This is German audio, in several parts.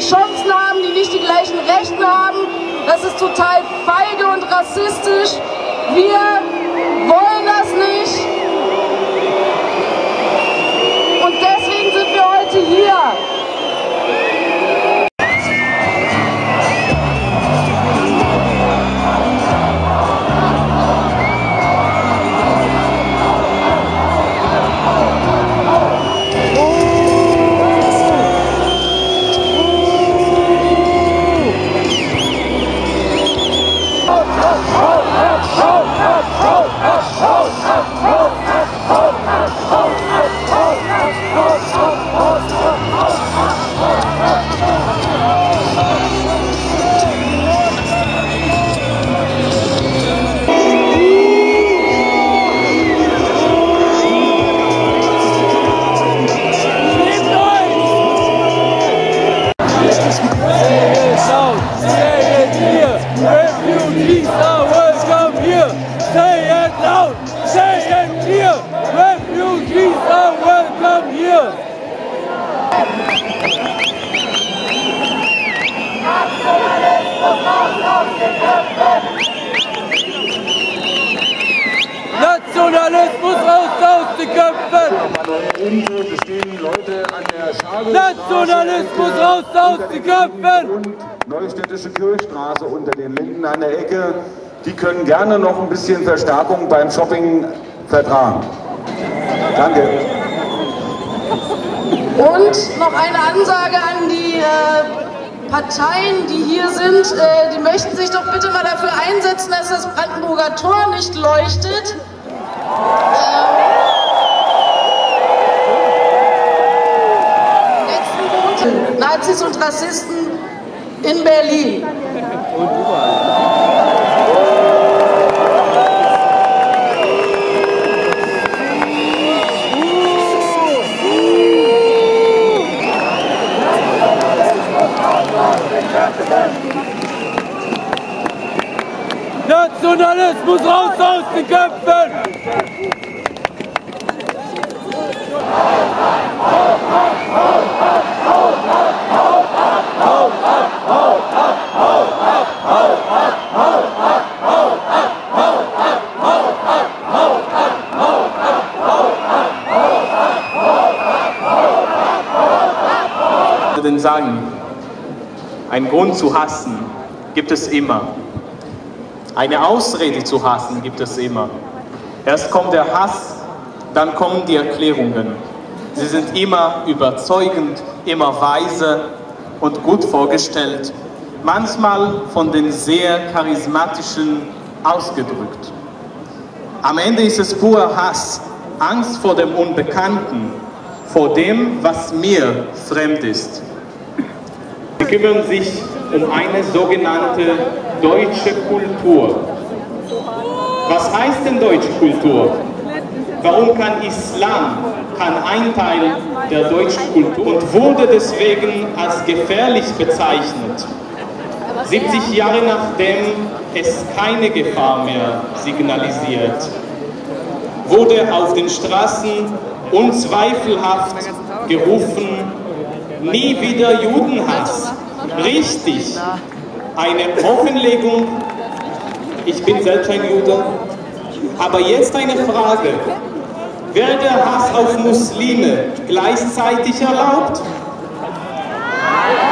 wenig Chancen haben, die nicht die gleichen Rechte haben. Das ist total feige und rassistisch. Wir Nationalismus raus aus den Köpfen! Insel stehen Leute an der Schale. Nationalismus raus aus den Köpfen! Und Neustädtische Kirchstraße unter den Linden an der Ecke. Die können gerne noch ein bisschen Verstärkung beim Shopping vertragen. Danke. Und noch eine Ansage an die äh, Parteien, die hier sind. Äh, die möchten sich doch bitte mal dafür einsetzen, dass das Brandenburger Tor nicht leuchtet. Ähm, letzten Montag Nazis und Rassisten in Berlin. Nationalismus raus aus den Köpfen! denn sagen, einen Grund zu hassen gibt es immer. Eine Ausrede zu hassen gibt es immer. Erst kommt der Hass, dann kommen die Erklärungen. Sie sind immer überzeugend, immer weise und gut vorgestellt, manchmal von den sehr charismatischen ausgedrückt. Am Ende ist es purer Hass, Angst vor dem Unbekannten, vor dem, was mir fremd ist. Kümmern sich um eine sogenannte deutsche Kultur. Was heißt denn deutsche Kultur? Warum kann Islam kann ein Teil der deutschen Kultur und wurde deswegen als gefährlich bezeichnet? 70 Jahre nachdem es keine Gefahr mehr signalisiert, wurde auf den Straßen unzweifelhaft gerufen, nie wieder Judenhass. Richtig, eine Offenlegung, ich bin selbst ein Jude, aber jetzt eine Frage, wäre der Hass auf Muslime gleichzeitig erlaubt?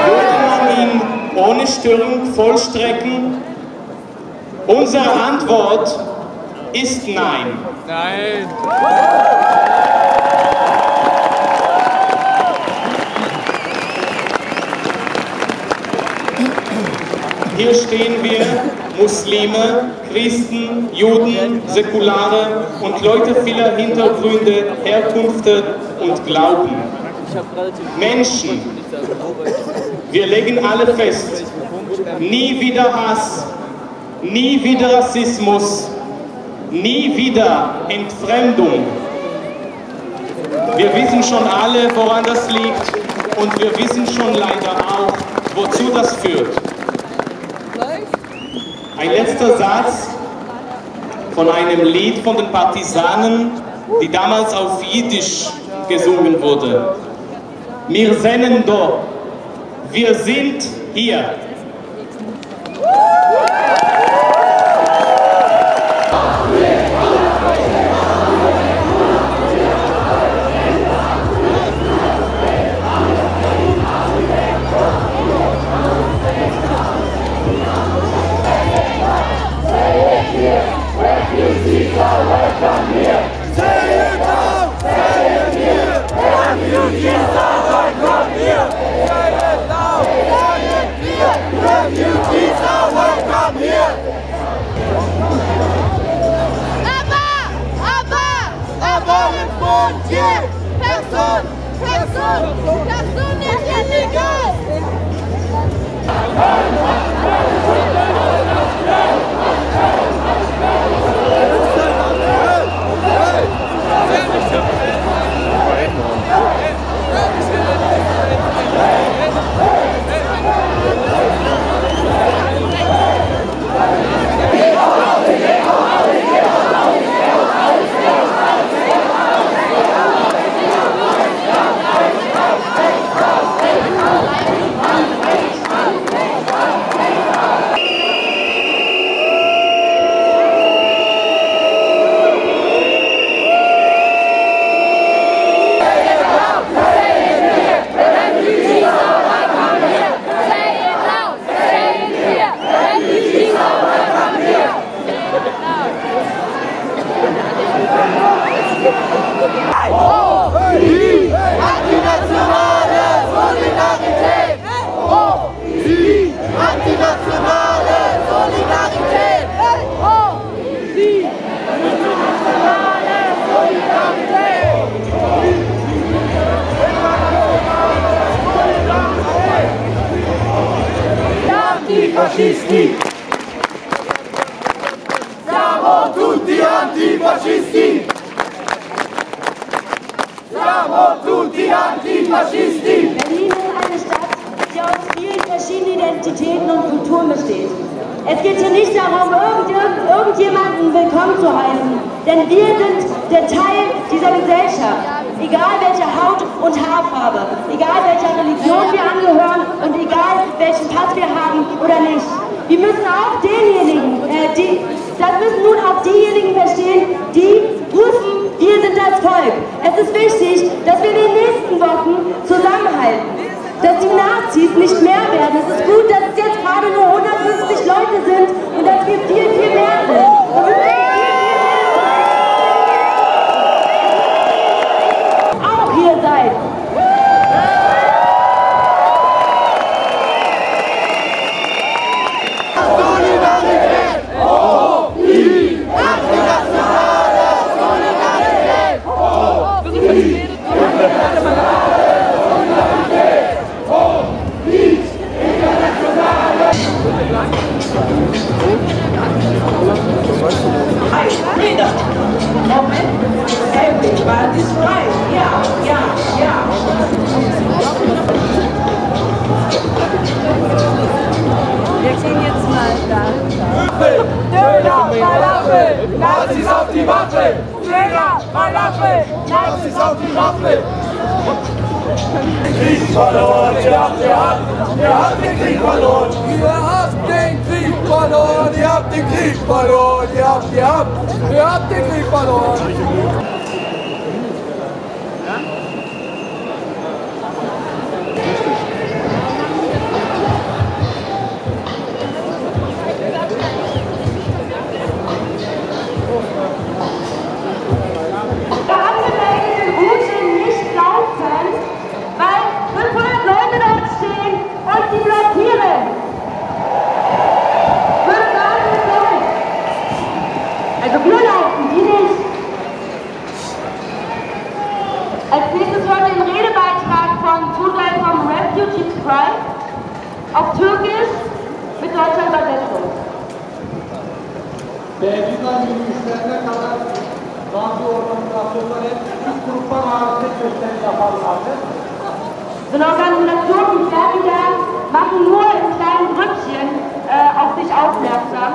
Würde man ihn ohne Störung vollstrecken? Unsere Antwort ist nein. Nein. Hier stehen wir, Muslime, Christen, Juden, Säkulare und Leute vieler Hintergründe, Herkünfte und Glauben. Menschen, wir legen alle fest, nie wieder Hass, nie wieder Rassismus, nie wieder Entfremdung. Wir wissen schon alle, woran das liegt und wir wissen schon leider auch, wozu das führt. Ein letzter Satz von einem Lied von den Partisanen, die damals auf Jiddisch gesungen wurde. Wir sehen do, wir sind hier. Aber, Antifascisti! Siamo tutti antifascisti! Siamo tutti antifascisti! Berlin ist eine Stadt, die aus vielen verschiedenen Identitäten und Kulturen besteht. Es geht hier nicht darum, irgend, irgendjemanden willkommen zu heißen, denn wir sind der Teil dieser Gesellschaft. Egal welche Haut- und Haarfarbe, egal welcher Religion wir angehören und egal welchen Pass wir haben oder nicht. Wir müssen auch denjenigen, äh, die, das müssen nun auch diejenigen verstehen, die rufen, wir sind das Volk. Es ist wichtig, dass wir in den nächsten Wochen zusammenhalten. Dass die Nazis nicht mehr werden. Es ist gut, dass es jetzt gerade nur 150 Leute sind Waffe! Döner, Falafel, Nazis auf die Waffe! Krieg verloren, ihr habt, ihr habt, ihr habt den Krieg verloren! Ihr habt den Krieg verloren, ihr habt den Krieg verloren, ihr habt, ihr habt, ihr habt den Krieg verloren! Strike auf Türkisch mit deutscher Übersetzung. Değerli yürüyüşlerine kadar Gazi organizasyonları küçük gruplar halinde gösteri yaparlardı. So Organisation wie Serbian machen nur in kleinen Grüppchen äh, auf sich aufmerksam.